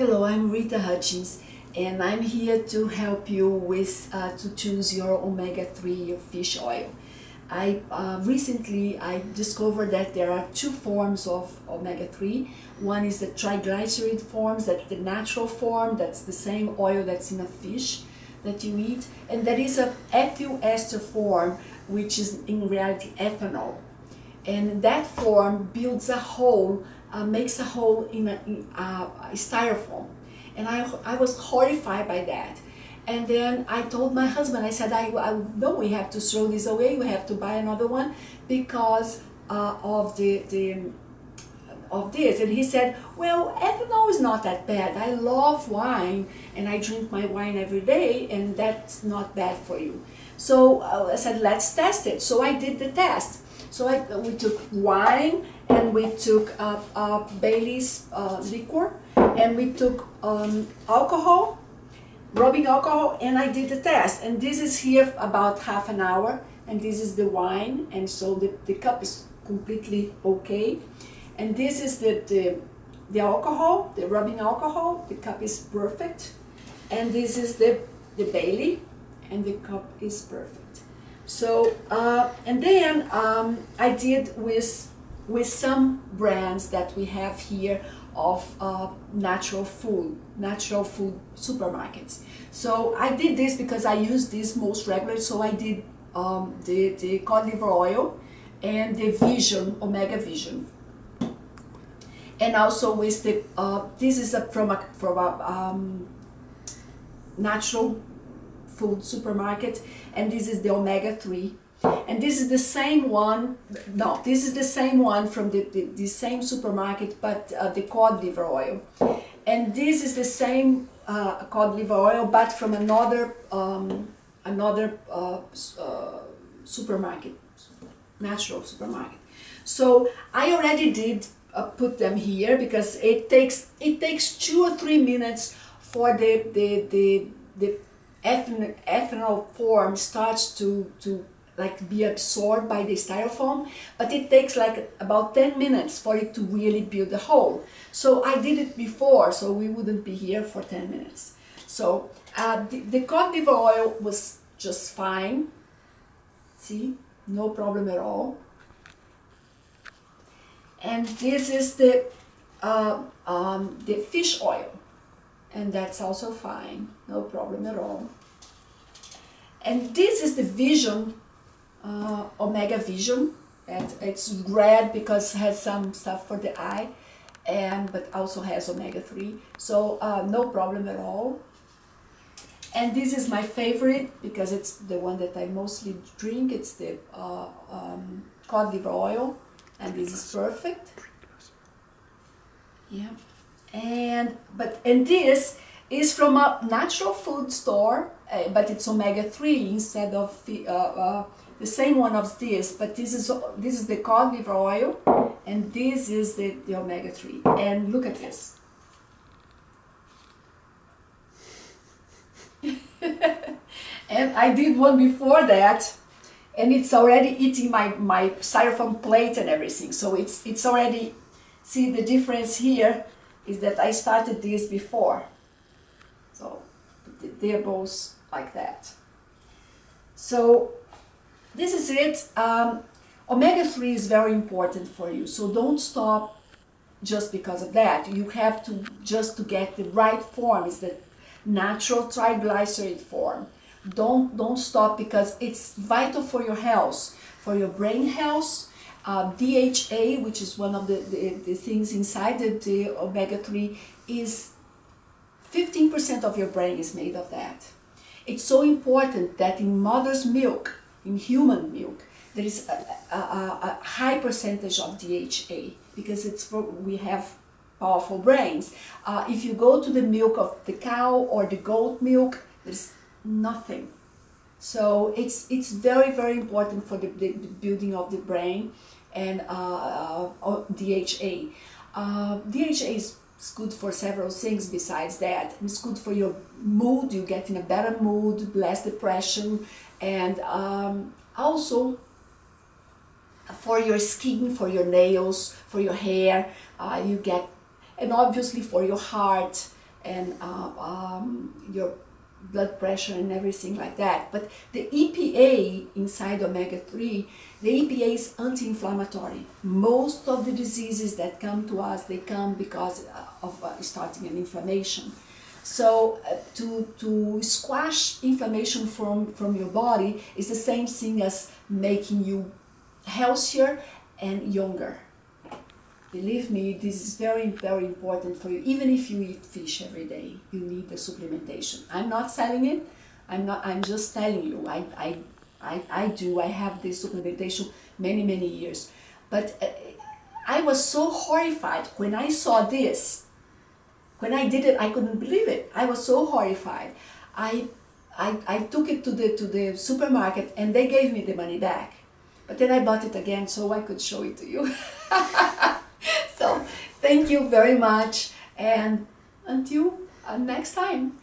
Hello, I'm Rita Hutchins and I'm here to help you with uh, to choose your omega-3 fish oil. I uh, recently I discovered that there are two forms of omega-3. One is the triglyceride forms, that's the natural form, that's the same oil that's in a fish that you eat, and there is a ethyl ester form, which is in reality ethanol. And that form builds a hole uh, makes a hole in a, in a, styrofoam. And I, I was horrified by that. And then I told my husband, I said, I, I know we have to throw this away, we have to buy another one because uh, of the, the of this. And he said, well, ethanol is not that bad. I love wine and I drink my wine every day and that's not bad for you. So uh, I said, let's test it. So I did the test. So I, we took wine and we took uh, Bailey's uh, liquor and we took um, alcohol, rubbing alcohol, and I did the test. And this is here about half an hour, and this is the wine, and so the, the cup is completely okay. And this is the, the, the alcohol, the rubbing alcohol, the cup is perfect. And this is the, the Bailey, and the cup is perfect. So, uh, and then um, I did with with some brands that we have here of uh, natural food, natural food supermarkets. So I did this because I use this most regularly. So I did um, the, the cod liver oil and the Vision, Omega Vision. And also with the, uh, this is a, from a, from a um, natural food supermarket and this is the Omega 3 and this is the same one, no, this is the same one from the, the, the same supermarket, but uh, the cod liver oil. And this is the same uh, cod liver oil, but from another, um, another uh, uh supermarket, natural supermarket. So I already did uh, put them here because it takes, it takes two or three minutes for the, the, the, the ethanol, form starts to, to like be absorbed by the styrofoam, but it takes like about 10 minutes for it to really build a hole. So I did it before, so we wouldn't be here for 10 minutes. So uh, the, the cod oil was just fine. See, no problem at all. And this is the, uh, um, the fish oil. And that's also fine, no problem at all. And this is the vision uh, Omega Vision. And it's red because it has some stuff for the eye, and but also has omega three. So uh, no problem at all. And this is my favorite because it's the one that I mostly drink. It's the uh, um, cod liver oil, and this is perfect. Yeah, and but and this is from a natural food store, uh, but it's omega three instead of uh, uh the same one of this, but this is this is the cod liver oil, and this is the, the omega-3. And look at this. and I did one before that, and it's already eating my, my styrofoam plate and everything. So it's, it's already, see the difference here is that I started this before. So they're both like that. So this is it. Um, Omega-3 is very important for you, so don't stop just because of that. You have to, just to get the right form, is the natural triglyceride form. Don't, don't stop because it's vital for your health, for your brain health, uh, DHA, which is one of the, the, the things inside the, the omega-3, is 15% of your brain is made of that. It's so important that in mother's milk, in human milk, there is a, a, a, high percentage of DHA because it's for, we have powerful brains. Uh, if you go to the milk of the cow or the goat milk, there's nothing. So it's it's very very important for the, the, the building of the brain and uh, uh, DHA. Uh, DHA is good for several things besides that. It's good for your mood, you get in a better mood, less depression, and um, also for your skin, for your nails, for your hair, uh, you get, and obviously for your heart and uh, um, your blood pressure and everything like that. But the EPA inside omega-3, the EPA is anti-inflammatory. Most of the diseases that come to us, they come because uh, of uh, starting an inflammation. So uh, to, to squash inflammation from, from your body is the same thing as making you healthier and younger. Believe me, this is very, very important for you. Even if you eat fish every day, you need the supplementation. I'm not selling it. I'm not. I'm just telling you. I, I, I, I do. I have this supplementation many, many years. But uh, I was so horrified when I saw this. When I did it, I couldn't believe it. I was so horrified. I, I, I took it to the to the supermarket and they gave me the money back. But then I bought it again so I could show it to you. so thank you very much and until uh, next time.